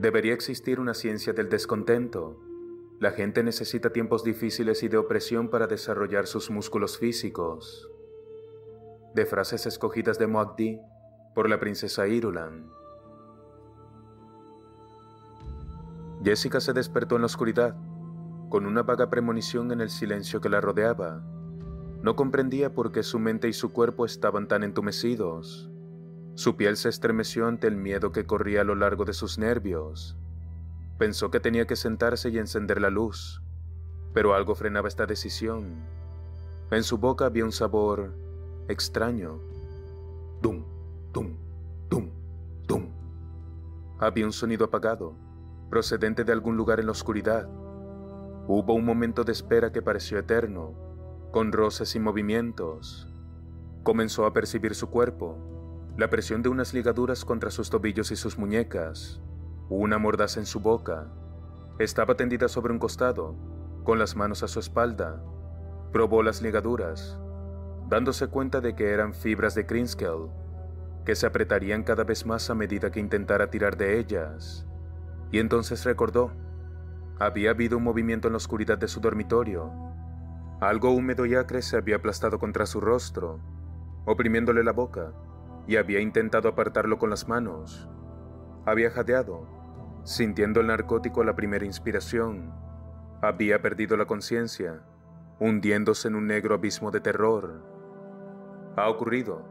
Debería existir una ciencia del descontento. La gente necesita tiempos difíciles y de opresión para desarrollar sus músculos físicos. De frases escogidas de Moagdi por la princesa Irulan. Jessica se despertó en la oscuridad, con una vaga premonición en el silencio que la rodeaba. No comprendía por qué su mente y su cuerpo estaban tan entumecidos. Su piel se estremeció ante el miedo que corría a lo largo de sus nervios. Pensó que tenía que sentarse y encender la luz, pero algo frenaba esta decisión. En su boca había un sabor extraño. Dum, dum, dum, dum. Había un sonido apagado, procedente de algún lugar en la oscuridad. Hubo un momento de espera que pareció eterno, con roces y movimientos. Comenzó a percibir su cuerpo, la presión de unas ligaduras contra sus tobillos y sus muñecas, una mordaza en su boca. Estaba tendida sobre un costado, con las manos a su espalda. Probó las ligaduras, dándose cuenta de que eran fibras de Krinskel, que se apretarían cada vez más a medida que intentara tirar de ellas. Y entonces recordó, había habido un movimiento en la oscuridad de su dormitorio. Algo húmedo y acre se había aplastado contra su rostro, oprimiéndole la boca y había intentado apartarlo con las manos. Había jadeado, sintiendo el narcótico a la primera inspiración. Había perdido la conciencia, hundiéndose en un negro abismo de terror. Ha ocurrido,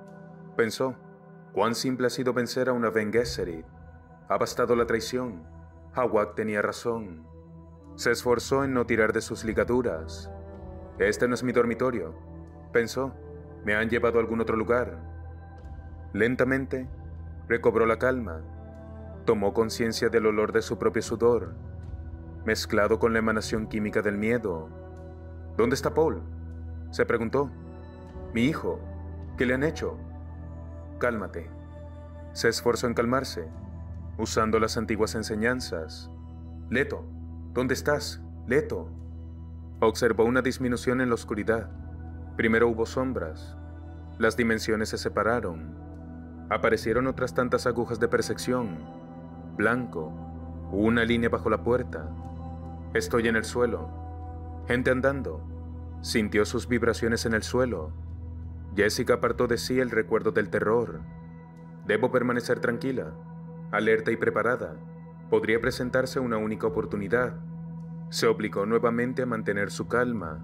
pensó. Cuán simple ha sido vencer a una Ben Ha bastado la traición. Hawak tenía razón. Se esforzó en no tirar de sus ligaduras. Este no es mi dormitorio, pensó. Me han llevado a algún otro lugar. Lentamente, recobró la calma. Tomó conciencia del olor de su propio sudor, mezclado con la emanación química del miedo. ¿Dónde está Paul? Se preguntó. Mi hijo. ¿Qué le han hecho? Cálmate. Se esforzó en calmarse, usando las antiguas enseñanzas. Leto, ¿dónde estás? Leto. Observó una disminución en la oscuridad. Primero hubo sombras. Las dimensiones se separaron Aparecieron otras tantas agujas de percepción. Blanco. Una línea bajo la puerta. Estoy en el suelo. Gente andando. Sintió sus vibraciones en el suelo. Jessica apartó de sí el recuerdo del terror. Debo permanecer tranquila, alerta y preparada. Podría presentarse una única oportunidad. Se obligó nuevamente a mantener su calma.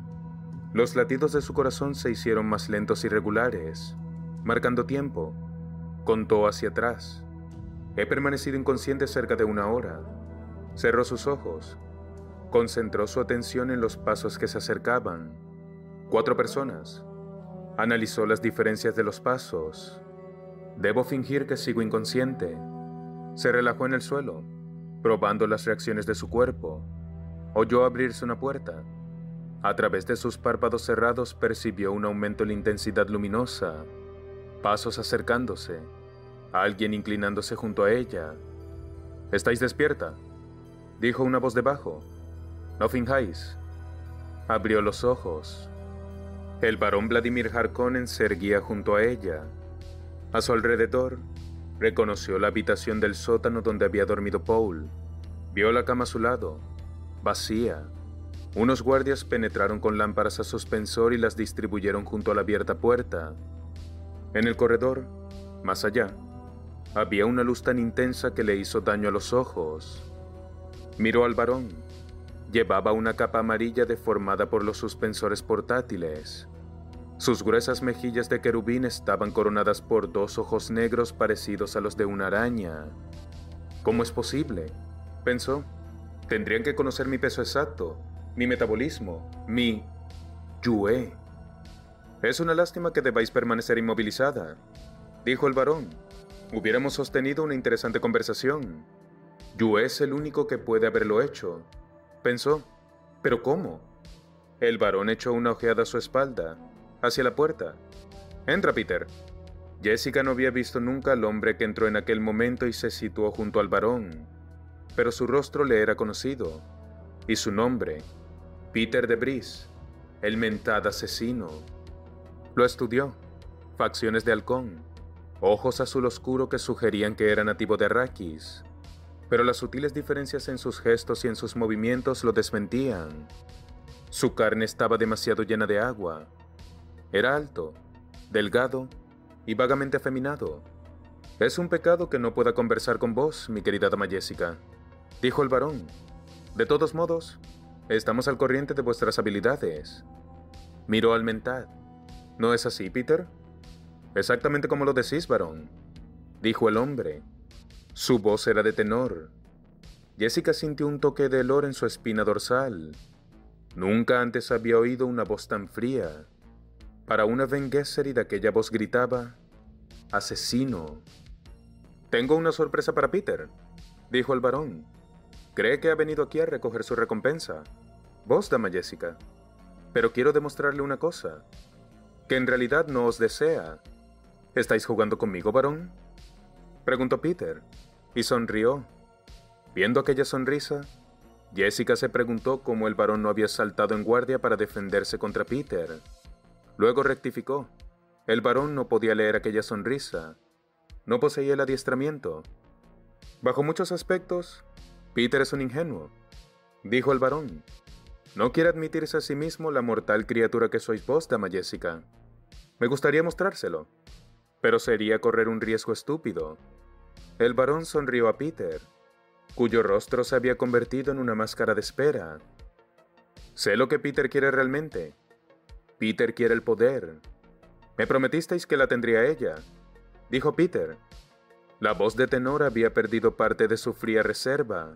Los latidos de su corazón se hicieron más lentos y regulares, marcando tiempo Contó hacia atrás. He permanecido inconsciente cerca de una hora. Cerró sus ojos. Concentró su atención en los pasos que se acercaban. Cuatro personas. Analizó las diferencias de los pasos. Debo fingir que sigo inconsciente. Se relajó en el suelo, probando las reacciones de su cuerpo. Oyó abrirse una puerta. A través de sus párpados cerrados percibió un aumento en la intensidad luminosa pasos acercándose, alguien inclinándose junto a ella. ¿Estáis despierta? dijo una voz debajo. No finjáis. Abrió los ojos. El varón Vladimir Harkonnen se erguía junto a ella. A su alrededor, reconoció la habitación del sótano donde había dormido Paul. Vio la cama a su lado, vacía. Unos guardias penetraron con lámparas a suspensor y las distribuyeron junto a la abierta puerta. En el corredor, más allá, había una luz tan intensa que le hizo daño a los ojos. Miró al varón. Llevaba una capa amarilla deformada por los suspensores portátiles. Sus gruesas mejillas de querubín estaban coronadas por dos ojos negros parecidos a los de una araña. ¿Cómo es posible? pensó. Tendrían que conocer mi peso exacto, mi metabolismo, mi yue. Es una lástima que debáis permanecer inmovilizada, dijo el varón. Hubiéramos sostenido una interesante conversación. Yu es el único que puede haberlo hecho, pensó. ¿Pero cómo? El varón echó una ojeada a su espalda, hacia la puerta. Entra, Peter. Jessica no había visto nunca al hombre que entró en aquel momento y se situó junto al varón, pero su rostro le era conocido, y su nombre, Peter de Bris, el mentado asesino. Lo estudió. Facciones de halcón. Ojos azul oscuro que sugerían que era nativo de Arrakis. pero las sutiles diferencias en sus gestos y en sus movimientos lo desmentían. Su carne estaba demasiado llena de agua. Era alto, delgado y vagamente afeminado. Es un pecado que no pueda conversar con vos, mi querida dama Jessica, dijo el varón. De todos modos, estamos al corriente de vuestras habilidades. Miró al mentad. ¿No es así, Peter? Exactamente como lo decís, varón, dijo el hombre. Su voz era de tenor. Jessica sintió un toque de olor en su espina dorsal. Nunca antes había oído una voz tan fría. Para una Van de aquella voz gritaba, Asesino. Tengo una sorpresa para Peter, dijo el varón. Cree que ha venido aquí a recoger su recompensa. Vos, dama Jessica. Pero quiero demostrarle una cosa, que en realidad no os desea. ¿Estáis jugando conmigo, varón? Preguntó Peter, y sonrió. Viendo aquella sonrisa, Jessica se preguntó cómo el varón no había saltado en guardia para defenderse contra Peter. Luego rectificó. El varón no podía leer aquella sonrisa. No poseía el adiestramiento. Bajo muchos aspectos, Peter es un ingenuo, dijo el varón. No quiere admitirse a sí mismo la mortal criatura que sois vos, dama Jessica. Me gustaría mostrárselo, pero sería correr un riesgo estúpido. El varón sonrió a Peter, cuyo rostro se había convertido en una máscara de espera. Sé lo que Peter quiere realmente, Peter quiere el poder. Me prometisteis que la tendría ella, dijo Peter. La voz de tenor había perdido parte de su fría reserva.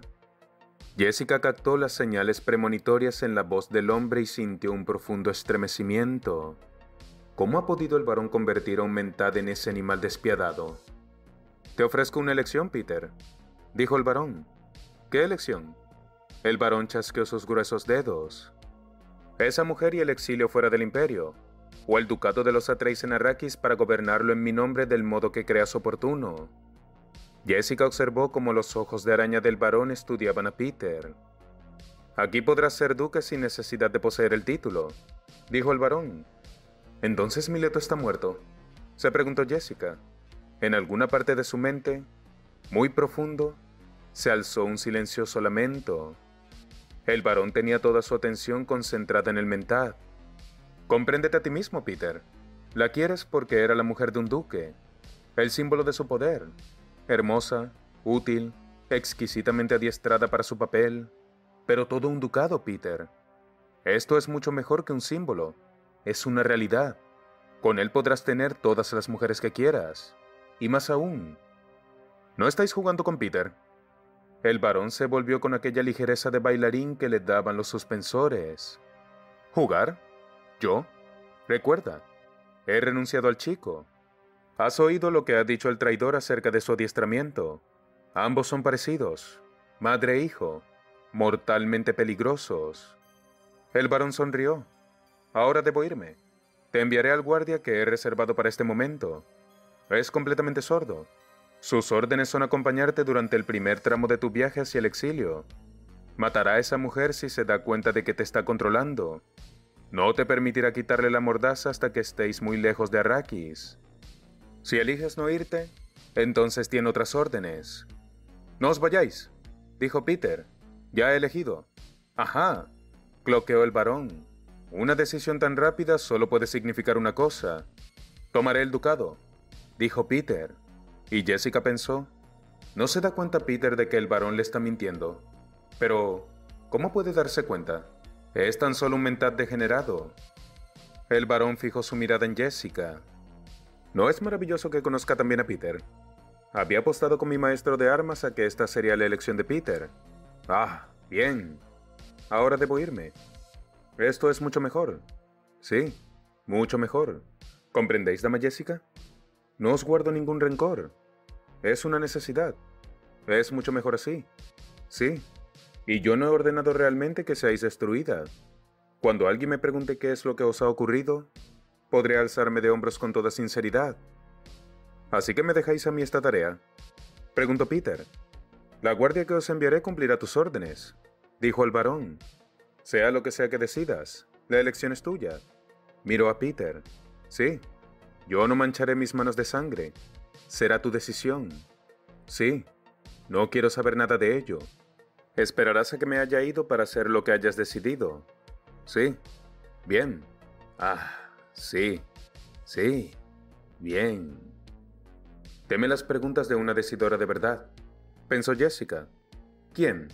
Jessica captó las señales premonitorias en la voz del hombre y sintió un profundo estremecimiento. ¿Cómo ha podido el varón convertir a un mentad en ese animal despiadado? Te ofrezco una elección, Peter, dijo el varón. ¿Qué elección? El varón chasqueó sus gruesos dedos. Esa mujer y el exilio fuera del imperio, o el ducado de los Atreides en Arrakis para gobernarlo en mi nombre del modo que creas oportuno. Jessica observó cómo los ojos de araña del varón estudiaban a Peter. Aquí podrás ser duque sin necesidad de poseer el título, dijo el varón. Entonces Mileto está muerto, se preguntó Jessica. En alguna parte de su mente, muy profundo, se alzó un silencioso lamento. El varón tenía toda su atención concentrada en el mentad. Compréndete a ti mismo, Peter. La quieres porque era la mujer de un duque, el símbolo de su poder, hermosa, útil, exquisitamente adiestrada para su papel, pero todo un ducado, Peter. Esto es mucho mejor que un símbolo, es una realidad. Con él podrás tener todas las mujeres que quieras, y más aún. No estáis jugando con Peter, el varón se volvió con aquella ligereza de bailarín que le daban los suspensores. ¿Jugar? ¿Yo? Recuerda, he renunciado al chico. Has oído lo que ha dicho el traidor acerca de su adiestramiento. Ambos son parecidos, madre e hijo, mortalmente peligrosos. El varón sonrió. Ahora debo irme. Te enviaré al guardia que he reservado para este momento. Es completamente sordo. Sus órdenes son acompañarte durante el primer tramo de tu viaje hacia el exilio. Matará a esa mujer si se da cuenta de que te está controlando. No te permitirá quitarle la mordaza hasta que estéis muy lejos de Arrakis. Si eliges no irte, entonces tiene otras órdenes. No os vayáis, dijo Peter. Ya he elegido. Ajá, cloqueó el varón. Una decisión tan rápida solo puede significar una cosa. Tomaré el ducado, dijo Peter. Y Jessica pensó, no se da cuenta Peter de que el varón le está mintiendo. Pero, ¿cómo puede darse cuenta? Es tan solo un mental degenerado. El varón fijó su mirada en Jessica. ¿No es maravilloso que conozca también a Peter? Había apostado con mi maestro de armas a que esta sería la elección de Peter. Ah, bien. Ahora debo irme. Esto es mucho mejor. Sí, mucho mejor. ¿Comprendéis, dama Jessica? No os guardo ningún rencor. Es una necesidad. Es mucho mejor así. Sí. Y yo no he ordenado realmente que seáis destruida. Cuando alguien me pregunte qué es lo que os ha ocurrido, podré alzarme de hombros con toda sinceridad. Así que me dejáis a mí esta tarea. Preguntó Peter. La guardia que os enviaré cumplirá tus órdenes, dijo el varón. Sea lo que sea que decidas, la elección es tuya. Miró a Peter. Sí, yo no mancharé mis manos de sangre. Será tu decisión. Sí, No quiero saber nada de ello. Esperarás a que me haya ido para hacer lo que hayas decidido. Sí. Bien. Ah, sí. Sí. Bien. Teme las preguntas de una decidora de verdad. Pensó Jessica. ¿Quién?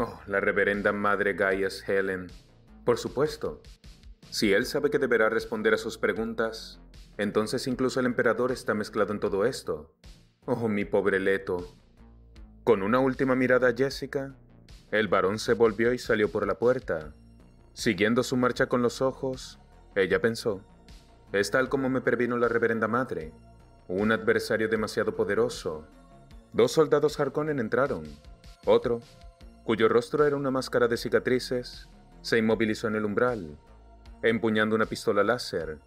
Oh, la reverenda madre Gaius Helen. Por supuesto. Si él sabe que deberá responder a sus preguntas, entonces incluso el emperador está mezclado en todo esto. Oh, mi pobre Leto. Con una última mirada a Jessica, el varón se volvió y salió por la puerta. Siguiendo su marcha con los ojos, ella pensó, es tal como me previno la reverenda madre, un adversario demasiado poderoso. Dos soldados Harkonnen entraron. Otro, cuyo rostro era una máscara de cicatrices, se inmovilizó en el umbral, empuñando una pistola láser.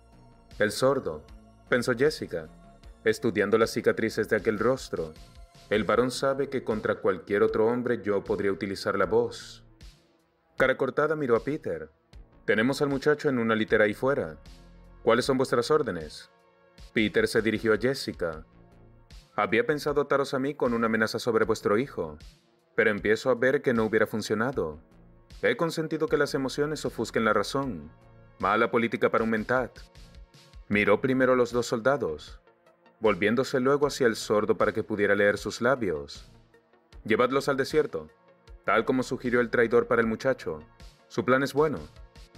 El sordo, pensó Jessica, estudiando las cicatrices de aquel rostro, el varón sabe que contra cualquier otro hombre yo podría utilizar la voz. Cara cortada miró a Peter. Tenemos al muchacho en una litera ahí fuera. ¿Cuáles son vuestras órdenes? Peter se dirigió a Jessica. Había pensado ataros a mí con una amenaza sobre vuestro hijo, pero empiezo a ver que no hubiera funcionado. He consentido que las emociones ofusquen la razón. Mala política para un mentat. Miró primero a los dos soldados, volviéndose luego hacia el sordo para que pudiera leer sus labios. Llevadlos al desierto, tal como sugirió el traidor para el muchacho. Su plan es bueno.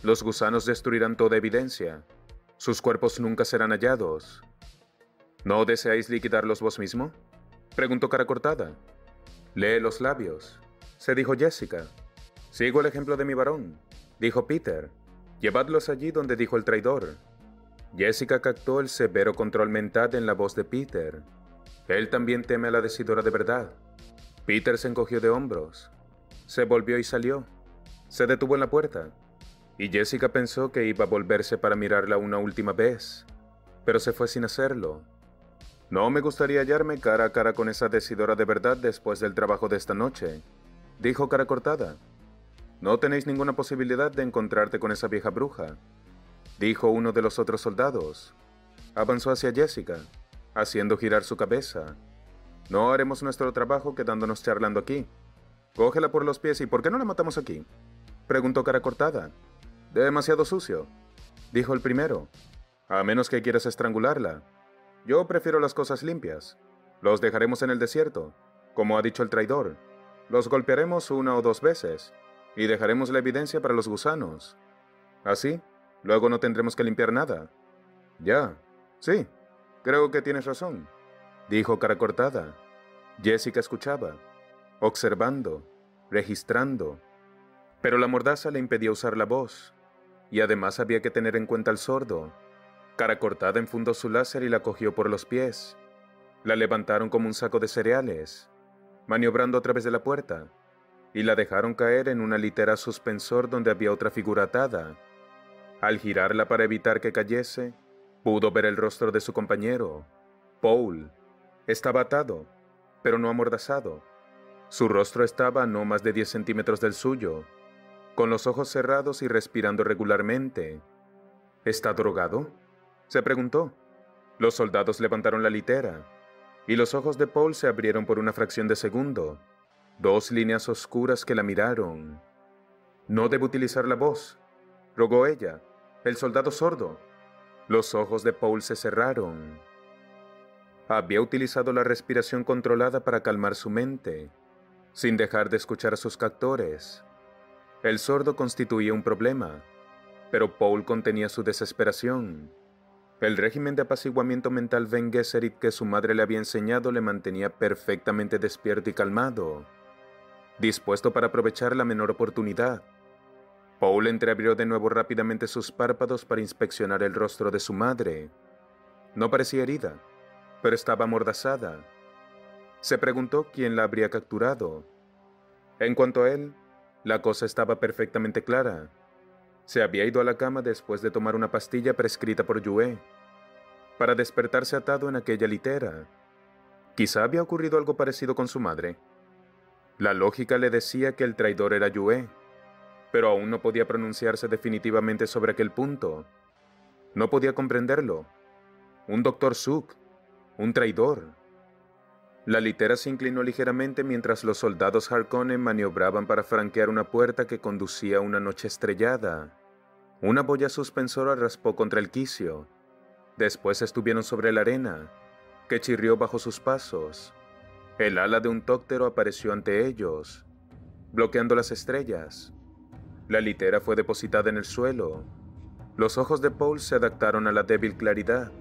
Los gusanos destruirán toda evidencia. Sus cuerpos nunca serán hallados. ¿No deseáis liquidarlos vos mismo? Preguntó cara cortada. Lee los labios, se dijo Jessica. Sigo el ejemplo de mi varón, dijo Peter. Llevadlos allí donde dijo el traidor. Jessica captó el severo control mental en la voz de Peter. Él también teme a la decidora de verdad. Peter se encogió de hombros. Se volvió y salió. Se detuvo en la puerta. Y Jessica pensó que iba a volverse para mirarla una última vez, pero se fue sin hacerlo. No me gustaría hallarme cara a cara con esa decidora de verdad después del trabajo de esta noche, dijo cara cortada. No tenéis ninguna posibilidad de encontrarte con esa vieja bruja dijo uno de los otros soldados. Avanzó hacia Jessica, haciendo girar su cabeza. No haremos nuestro trabajo quedándonos charlando aquí. Cógela por los pies y ¿por qué no la matamos aquí? Preguntó cara cortada. Demasiado sucio, dijo el primero. A menos que quieras estrangularla. Yo prefiero las cosas limpias. Los dejaremos en el desierto, como ha dicho el traidor. Los golpearemos una o dos veces y dejaremos la evidencia para los gusanos. Así, Luego no tendremos que limpiar nada. Ya, sí, creo que tienes razón, dijo cara cortada. Jessica escuchaba, observando, registrando. Pero la mordaza le impedía usar la voz, y además había que tener en cuenta al sordo. Cara cortada enfundó su láser y la cogió por los pies. La levantaron como un saco de cereales, maniobrando a través de la puerta, y la dejaron caer en una litera suspensor donde había otra figura atada. Al girarla para evitar que cayese, pudo ver el rostro de su compañero. Paul estaba atado, pero no amordazado. Su rostro estaba a no más de 10 centímetros del suyo, con los ojos cerrados y respirando regularmente. ¿Está drogado? Se preguntó. Los soldados levantaron la litera, y los ojos de Paul se abrieron por una fracción de segundo. Dos líneas oscuras que la miraron. No debo utilizar la voz, rogó ella, el soldado sordo. Los ojos de Paul se cerraron. Había utilizado la respiración controlada para calmar su mente, sin dejar de escuchar a sus captores. El sordo constituía un problema, pero Paul contenía su desesperación. El régimen de apaciguamiento mental Ben Gesserit que su madre le había enseñado le mantenía perfectamente despierto y calmado, dispuesto para aprovechar la menor oportunidad. Paul entreabrió de nuevo rápidamente sus párpados para inspeccionar el rostro de su madre. No parecía herida, pero estaba amordazada. Se preguntó quién la habría capturado. En cuanto a él, la cosa estaba perfectamente clara. Se había ido a la cama después de tomar una pastilla prescrita por Yue, para despertarse atado en aquella litera. Quizá había ocurrido algo parecido con su madre. La lógica le decía que el traidor era Yue pero aún no podía pronunciarse definitivamente sobre aquel punto. No podía comprenderlo. Un doctor Suk, un traidor. La litera se inclinó ligeramente mientras los soldados Harkonnen maniobraban para franquear una puerta que conducía a una noche estrellada. Una boya suspensora raspó contra el quicio. Después estuvieron sobre la arena, que chirrió bajo sus pasos. El ala de un tóctero apareció ante ellos, bloqueando las estrellas. La litera fue depositada en el suelo. Los ojos de Paul se adaptaron a la débil claridad.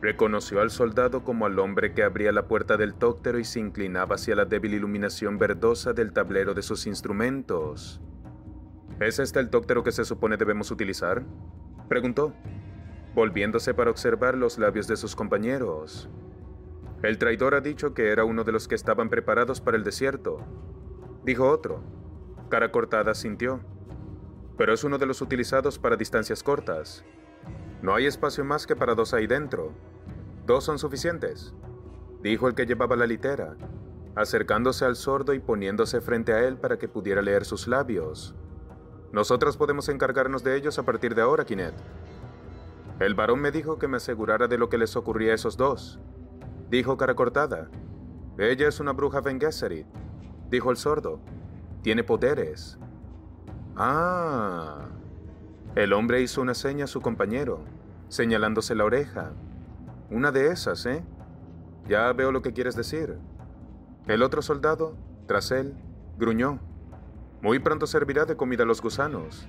Reconoció al soldado como al hombre que abría la puerta del tóctero y se inclinaba hacia la débil iluminación verdosa del tablero de sus instrumentos. ¿Es este el tóctero que se supone debemos utilizar? Preguntó, volviéndose para observar los labios de sus compañeros. El traidor ha dicho que era uno de los que estaban preparados para el desierto, dijo otro. Cara cortada sintió. Pero es uno de los utilizados para distancias cortas. No hay espacio más que para dos ahí dentro. Dos son suficientes, dijo el que llevaba la litera, acercándose al sordo y poniéndose frente a él para que pudiera leer sus labios. Nosotros podemos encargarnos de ellos a partir de ahora, Kinet. El varón me dijo que me asegurara de lo que les ocurría a esos dos. Dijo cara cortada. Ella es una bruja Ben dijo el sordo. Tiene poderes. Ah, el hombre hizo una seña a su compañero, señalándose la oreja. Una de esas, ¿eh? Ya veo lo que quieres decir. El otro soldado, tras él, gruñó. Muy pronto servirá de comida a los gusanos.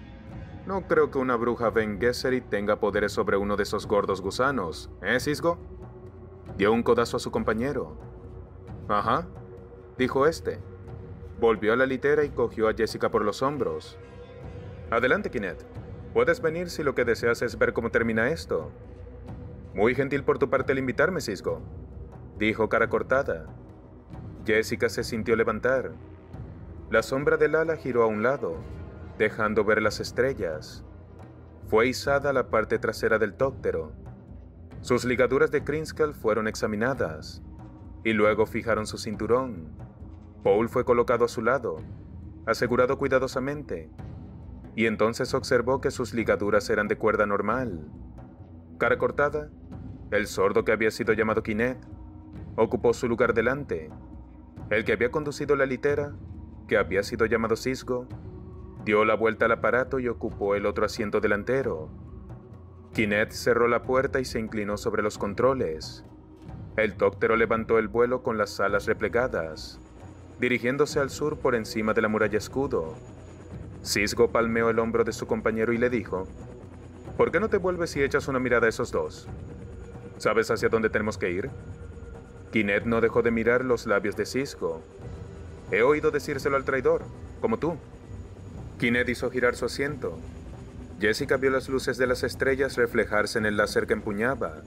No creo que una bruja Ben Gesserit tenga poderes sobre uno de esos gordos gusanos, ¿eh, Cisgo? Dio un codazo a su compañero. Ajá, dijo este. Volvió a la litera y cogió a Jessica por los hombros. Adelante, Kinet. Puedes venir si lo que deseas es ver cómo termina esto. Muy gentil por tu parte el invitarme, Cisco, dijo cara cortada. Jessica se sintió levantar. La sombra del ala giró a un lado, dejando ver las estrellas. Fue izada la parte trasera del tóctero. Sus ligaduras de Krinskal fueron examinadas, y luego fijaron su cinturón. Paul fue colocado a su lado, asegurado cuidadosamente, y entonces observó que sus ligaduras eran de cuerda normal. Cara cortada, el sordo que había sido llamado Kinet ocupó su lugar delante. El que había conducido la litera, que había sido llamado Cisgo, dio la vuelta al aparato y ocupó el otro asiento delantero. Kinet cerró la puerta y se inclinó sobre los controles. El tóctero levantó el vuelo con las alas replegadas, dirigiéndose al sur por encima de la muralla escudo. Cisgo palmeó el hombro de su compañero y le dijo, ¿Por qué no te vuelves y echas una mirada a esos dos? ¿Sabes hacia dónde tenemos que ir? Kinet no dejó de mirar los labios de Cisgo. He oído decírselo al traidor, como tú. Kinet hizo girar su asiento. Jessica vio las luces de las estrellas reflejarse en el láser que empuñaba.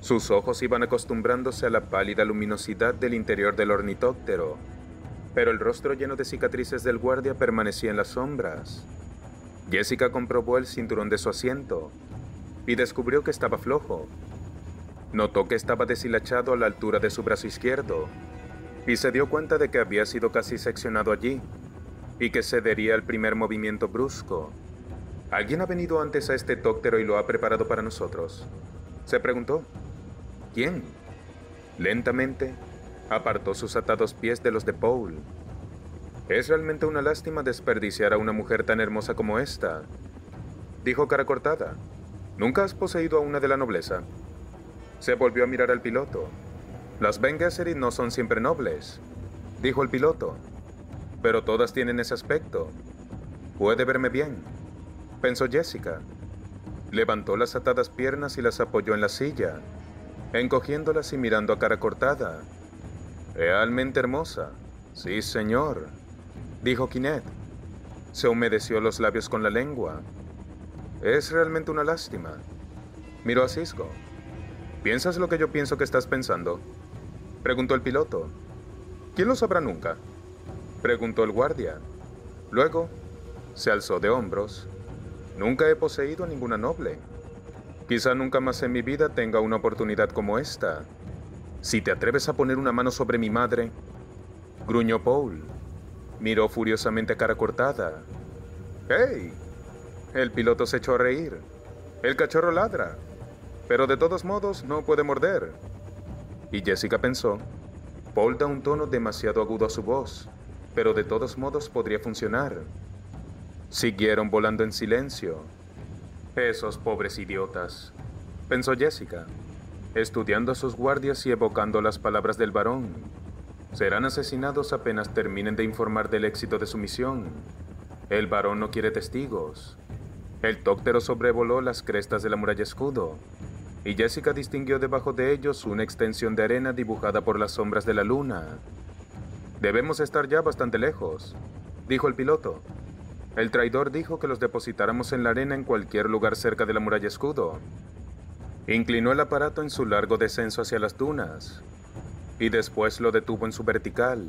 Sus ojos iban acostumbrándose a la pálida luminosidad del interior del ornitóptero pero el rostro lleno de cicatrices del guardia permanecía en las sombras. Jessica comprobó el cinturón de su asiento y descubrió que estaba flojo. Notó que estaba deshilachado a la altura de su brazo izquierdo y se dio cuenta de que había sido casi seccionado allí y que cedería al primer movimiento brusco. ¿Alguien ha venido antes a este tóctero y lo ha preparado para nosotros? Se preguntó. ¿Quién? Lentamente, apartó sus atados pies de los de Paul. Es realmente una lástima desperdiciar a una mujer tan hermosa como esta, dijo cara cortada. ¿Nunca has poseído a una de la nobleza? Se volvió a mirar al piloto. Las Ben no son siempre nobles, dijo el piloto, pero todas tienen ese aspecto. Puede verme bien, pensó Jessica. Levantó las atadas piernas y las apoyó en la silla, encogiéndolas y mirando a cara cortada. Realmente hermosa. Sí, señor, dijo Kinet. Se humedeció los labios con la lengua. Es realmente una lástima. Miró a Cisco. ¿Piensas lo que yo pienso que estás pensando? Preguntó el piloto. ¿Quién lo sabrá nunca? Preguntó el guardia. Luego, se alzó de hombros. Nunca he poseído a ninguna noble. Quizá nunca más en mi vida tenga una oportunidad como esta. Si te atreves a poner una mano sobre mi madre, gruñó Paul. Miró furiosamente a cara cortada. ¡Hey! El piloto se echó a reír. El cachorro ladra, pero de todos modos no puede morder. Y Jessica pensó, Paul da un tono demasiado agudo a su voz, pero de todos modos podría funcionar. Siguieron volando en silencio. Esos pobres idiotas, pensó Jessica, estudiando a sus guardias y evocando las palabras del varón. Serán asesinados apenas terminen de informar del éxito de su misión. El varón no quiere testigos. El tóctero sobrevoló las crestas de la muralla escudo, y Jessica distinguió debajo de ellos una extensión de arena dibujada por las sombras de la luna. Debemos estar ya bastante lejos, dijo el piloto. El traidor dijo que los depositáramos en la arena en cualquier lugar cerca de la muralla escudo. Inclinó el aparato en su largo descenso hacia las dunas, y después lo detuvo en su vertical.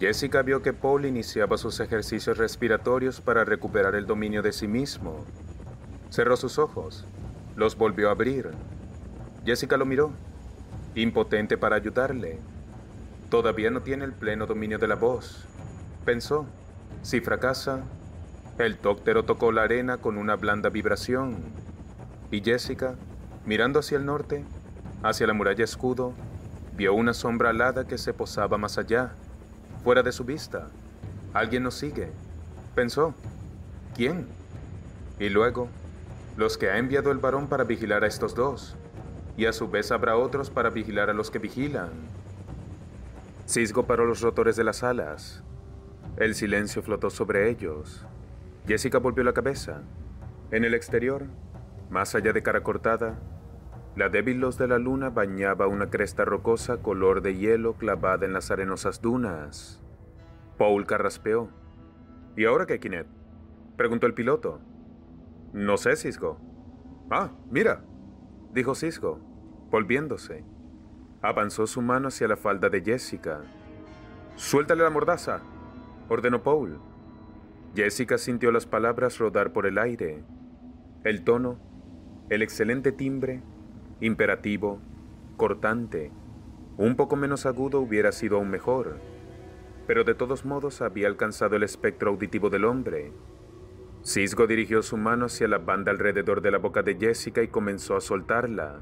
Jessica vio que Paul iniciaba sus ejercicios respiratorios para recuperar el dominio de sí mismo. Cerró sus ojos, los volvió a abrir. Jessica lo miró, impotente para ayudarle. Todavía no tiene el pleno dominio de la voz. Pensó, si fracasa, el tóctero tocó la arena con una blanda vibración. Y Jessica, mirando hacia el norte, hacia la muralla escudo, vio una sombra alada que se posaba más allá fuera de su vista. Alguien nos sigue. Pensó. ¿Quién? Y luego, los que ha enviado el varón para vigilar a estos dos. Y a su vez habrá otros para vigilar a los que vigilan. Cisgo paró los rotores de las alas. El silencio flotó sobre ellos. Jessica volvió la cabeza. En el exterior, más allá de cara cortada, la débil luz de la luna bañaba una cresta rocosa color de hielo clavada en las arenosas dunas. Paul carraspeó. ¿Y ahora qué, Kinet? Preguntó el piloto. No sé, Cisco. Ah, mira, dijo Cisco, volviéndose. Avanzó su mano hacia la falda de Jessica. Suéltale la mordaza, ordenó Paul. Jessica sintió las palabras rodar por el aire. El tono, el excelente timbre, imperativo, cortante. Un poco menos agudo hubiera sido aún mejor, pero de todos modos había alcanzado el espectro auditivo del hombre. Cisgo dirigió su mano hacia la banda alrededor de la boca de Jessica y comenzó a soltarla.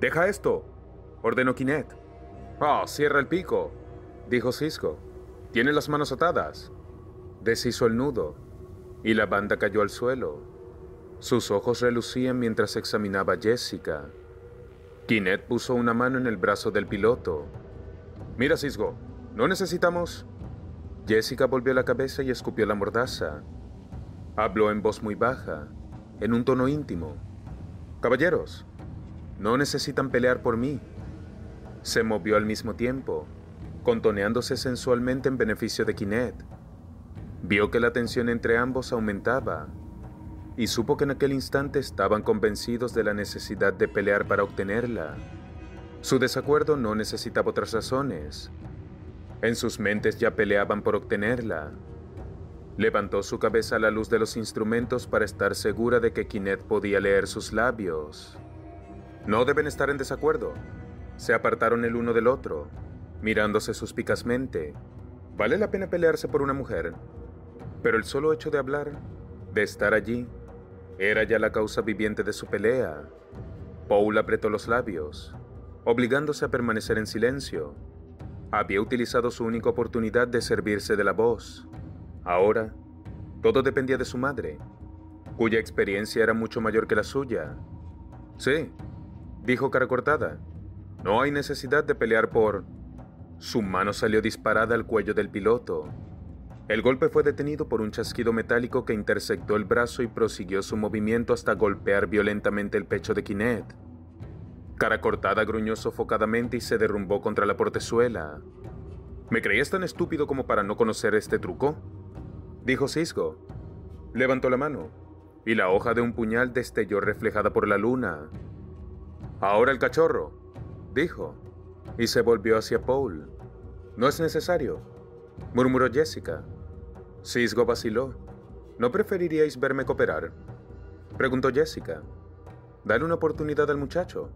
¡Deja esto! Ordenó Kinet. ¡Ah, cierra el pico! dijo Cisgo. Tiene las manos atadas. Deshizo el nudo, y la banda cayó al suelo. Sus ojos relucían mientras examinaba a Jessica. Kinet puso una mano en el brazo del piloto. Mira, Cisgo, no necesitamos... Jessica volvió la cabeza y escupió la mordaza. Habló en voz muy baja, en un tono íntimo. Caballeros, no necesitan pelear por mí. Se movió al mismo tiempo, contoneándose sensualmente en beneficio de Kinet. Vio que la tensión entre ambos aumentaba y supo que en aquel instante estaban convencidos de la necesidad de pelear para obtenerla. Su desacuerdo no necesitaba otras razones. En sus mentes ya peleaban por obtenerla. Levantó su cabeza a la luz de los instrumentos para estar segura de que Kinet podía leer sus labios. No deben estar en desacuerdo. Se apartaron el uno del otro, mirándose suspicazmente. Vale la pena pelearse por una mujer, pero el solo hecho de hablar, de estar allí, era ya la causa viviente de su pelea. Paul apretó los labios, obligándose a permanecer en silencio. Había utilizado su única oportunidad de servirse de la voz. Ahora, todo dependía de su madre, cuya experiencia era mucho mayor que la suya. Sí, dijo cara cortada. No hay necesidad de pelear por... Su mano salió disparada al cuello del piloto. El golpe fue detenido por un chasquido metálico que intersectó el brazo y prosiguió su movimiento hasta golpear violentamente el pecho de Kinet. Cara cortada gruñó sofocadamente y se derrumbó contra la portezuela. ¿Me creías tan estúpido como para no conocer este truco? Dijo Cisco. Levantó la mano, y la hoja de un puñal destelló reflejada por la luna. Ahora el cachorro, dijo, y se volvió hacia Paul. No es necesario, murmuró Jessica. Cisgo vaciló. ¿No preferiríais verme cooperar? Preguntó Jessica. Dale una oportunidad al muchacho.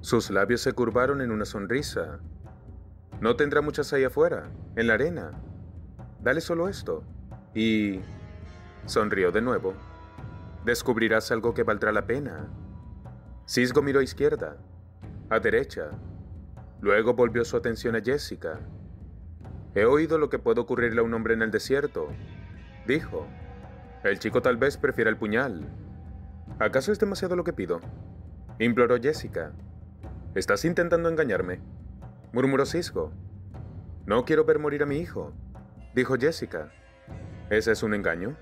Sus labios se curvaron en una sonrisa. No tendrá muchas ahí afuera, en la arena. Dale solo esto. Y... Sonrió de nuevo. Descubrirás algo que valdrá la pena. Cisgo miró a izquierda, a derecha. Luego volvió su atención a Jessica. He oído lo que puede ocurrirle a un hombre en el desierto, dijo. El chico tal vez prefiera el puñal. ¿Acaso es demasiado lo que pido? imploró Jessica. Estás intentando engañarme, murmuró Cisco. No quiero ver morir a mi hijo, dijo Jessica. ¿Ese es un engaño?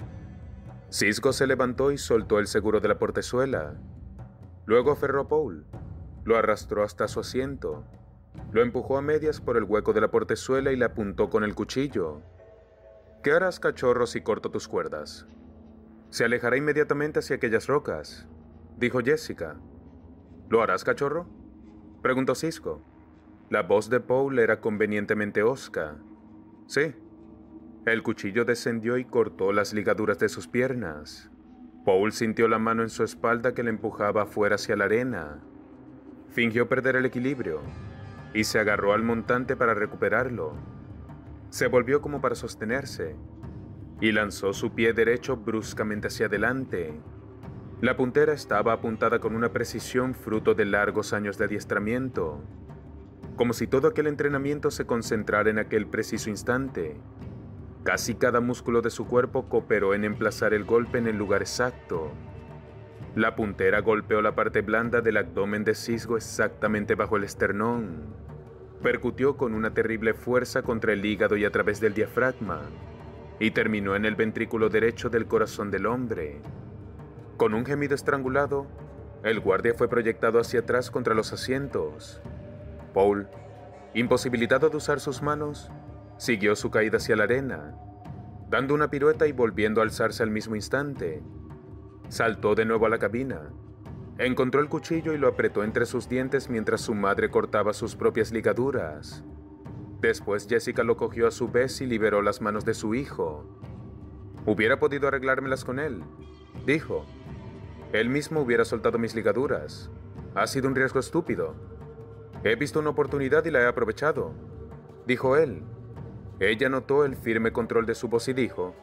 Cisco se levantó y soltó el seguro de la portezuela. Luego aferró a Paul, lo arrastró hasta su asiento lo empujó a medias por el hueco de la portezuela y le apuntó con el cuchillo. ¿Qué harás, cachorro, si corto tus cuerdas? Se alejará inmediatamente hacia aquellas rocas, dijo Jessica. ¿Lo harás, cachorro? preguntó Cisco. La voz de Paul era convenientemente hosca. Sí. El cuchillo descendió y cortó las ligaduras de sus piernas. Paul sintió la mano en su espalda que le empujaba afuera hacia la arena. Fingió perder el equilibrio y se agarró al montante para recuperarlo. Se volvió como para sostenerse y lanzó su pie derecho bruscamente hacia adelante. La puntera estaba apuntada con una precisión fruto de largos años de adiestramiento, como si todo aquel entrenamiento se concentrara en aquel preciso instante. Casi cada músculo de su cuerpo cooperó en emplazar el golpe en el lugar exacto. La puntera golpeó la parte blanda del abdomen de Cisgo exactamente bajo el esternón. Percutió con una terrible fuerza contra el hígado y a través del diafragma, y terminó en el ventrículo derecho del corazón del hombre. Con un gemido estrangulado, el guardia fue proyectado hacia atrás contra los asientos. Paul, imposibilitado de usar sus manos, siguió su caída hacia la arena, dando una pirueta y volviendo a alzarse al mismo instante. Saltó de nuevo a la cabina. Encontró el cuchillo y lo apretó entre sus dientes mientras su madre cortaba sus propias ligaduras. Después Jessica lo cogió a su vez y liberó las manos de su hijo. Hubiera podido arreglármelas con él, dijo. Él mismo hubiera soltado mis ligaduras. Ha sido un riesgo estúpido. He visto una oportunidad y la he aprovechado, dijo él. Ella notó el firme control de su voz y dijo,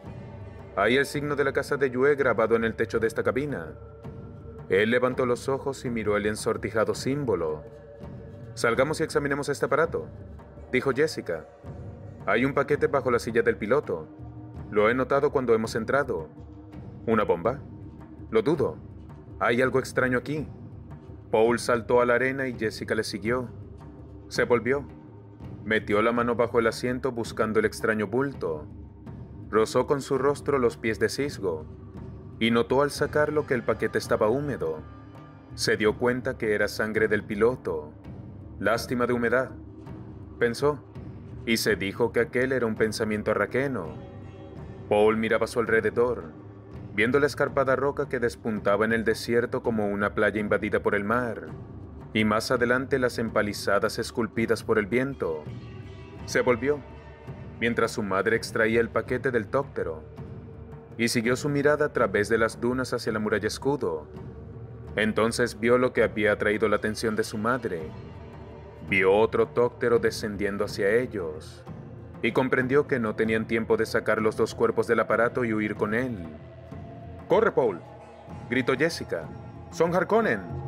hay el signo de la casa de Yue grabado en el techo de esta cabina. Él levantó los ojos y miró el ensortijado símbolo. Salgamos y examinemos este aparato, dijo Jessica. Hay un paquete bajo la silla del piloto. Lo he notado cuando hemos entrado. ¿Una bomba? Lo dudo. Hay algo extraño aquí. Paul saltó a la arena y Jessica le siguió. Se volvió. Metió la mano bajo el asiento buscando el extraño bulto. Rozó con su rostro los pies de Cisgo y notó al sacarlo que el paquete estaba húmedo. Se dio cuenta que era sangre del piloto. Lástima de humedad, pensó, y se dijo que aquel era un pensamiento arraqueno. Paul miraba a su alrededor, viendo la escarpada roca que despuntaba en el desierto como una playa invadida por el mar, y más adelante las empalizadas esculpidas por el viento. Se volvió mientras su madre extraía el paquete del tóctero, y siguió su mirada a través de las dunas hacia la muralla escudo. Entonces vio lo que había atraído la atención de su madre. Vio otro tóctero descendiendo hacia ellos, y comprendió que no tenían tiempo de sacar los dos cuerpos del aparato y huir con él. ¡Corre, Paul! gritó Jessica. ¡Son Harkonnen!